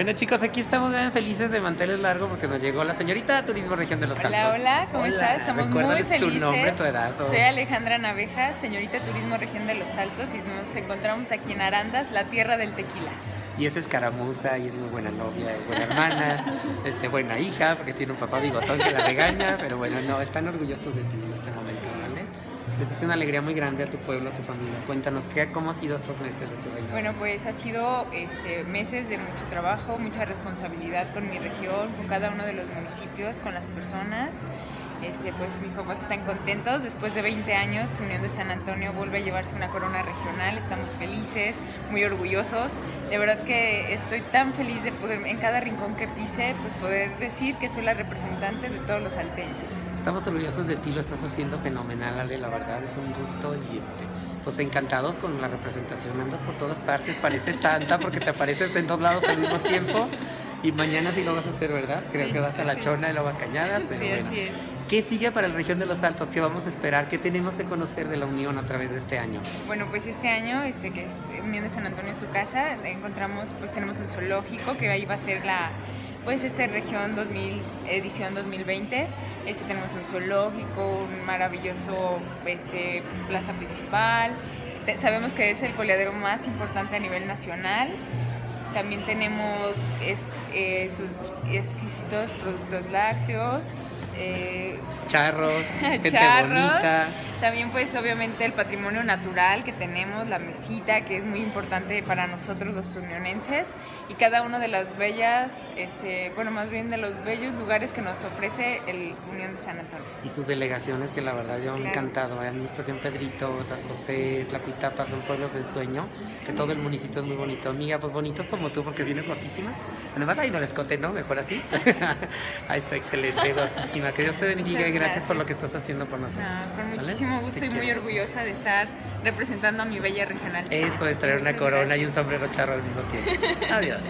Bueno chicos, aquí estamos bien felices de manteles largo porque nos llegó la señorita Turismo Región de los Altos. Hola, hola, ¿cómo Hola, estás? Estamos muy felices. tu nombre, tu edad, todo. Soy Alejandra Naveja, señorita Turismo Región de los Altos y nos encontramos aquí en Arandas, la tierra del tequila. Y es escaramuza y es muy buena novia, es buena hermana, este, buena hija, porque tiene un papá bigotón que la regaña, pero bueno, no, están orgullosos de ti en este momento, ¿vale? Les es una alegría muy grande a tu pueblo, a tu familia. Cuéntanos, ¿qué, ¿cómo han sido estos meses de tu reino? Bueno, pues ha sido este, meses de mucho trabajo, mucha responsabilidad con mi región, con cada uno de los municipios, con las personas. Este, pues mis papás están contentos. Después de 20 años, Unión de San Antonio vuelve a llevarse una corona regional. Estamos felices, muy orgullosos. De verdad que estoy tan feliz de poder, en cada rincón que pise, pues poder decir que soy la representante de todos los salteños. Estamos orgullosos de ti, lo estás haciendo fenomenal, Ale, la verdad, es un gusto y este, pues encantados con la representación, andas por todas partes, pareces santa porque te apareces en dos lados al mismo tiempo y mañana sí lo vas a hacer, ¿verdad? Creo Sí, que vas a la sí. Chona y la Bacañada, pero Sí, bueno. así es. ¿Qué sigue para la región de los Altos? ¿Qué vamos a esperar? ¿Qué tenemos que conocer de la Unión a través de este año? Bueno, pues este año, este que es Unión de San Antonio su casa, encontramos, pues tenemos un zoológico que ahí va a ser la, pues este región 2000, edición 2020. Este tenemos un zoológico, un maravilloso, este plaza principal. Te- sabemos que es el coleadero más importante a nivel nacional. También tenemos es- eh, sus exquisitos productos lácteos. eh, Charros, gente charros. bonita. También pues obviamente el patrimonio natural que tenemos, la mesita, que es muy importante para nosotros los unionenses, y cada una de las bellas, este, bueno, más bien de los bellos lugares que nos ofrece el Unión de San Antonio. Y sus delegaciones, que la verdad yo me he encantado. ¿eh? A mí Estación Pedrito, San José, Tlapitapa son pueblos de ensueño, que todo el municipio es muy bonito. Amiga, pues bonitos como tú, porque vienes guapísima. Además, ahí no el escote, ¿no? Mejor así. ahí está, excelente, guapísima. Que Dios te bendiga Muchas y gracias por lo que estás haciendo por nosotros. Ah, con ¿vale? Muchísimo gusto y muy orgullosa de estar representando a mi bella regional. Eso es traer una Muchas corona gracias. y un sombrero charro al mismo tiempo. Adiós.